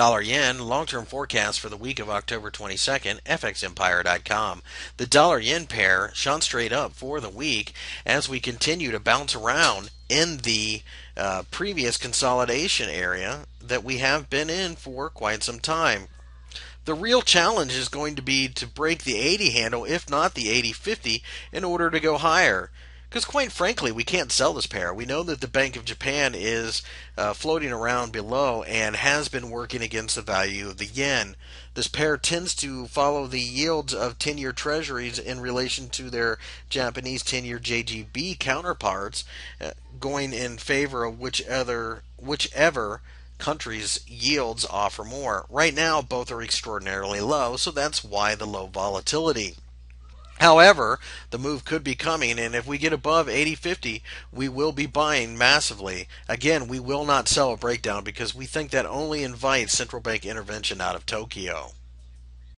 dollar yen, long term forecast for the week of October 22nd, FXEmpire.com. The dollar yen pair shone straight up for the week as we continue to bounce around in the uh, previous consolidation area that we have been in for quite some time. The real challenge is going to be to break the 80 handle, if not the 8050, in order to go higher. Because quite frankly, we can't sell this pair. We know that the Bank of Japan is uh, floating around below and has been working against the value of the yen. This pair tends to follow the yields of 10 year treasuries in relation to their Japanese 10 year JGB counterparts, uh, going in favor of whichever, whichever countries' yields offer more. Right now, both are extraordinarily low, so that's why the low volatility. However, the move could be coming, and if we get above 80.50, we will be buying massively. Again, we will not sell a breakdown because we think that only invites central bank intervention out of Tokyo.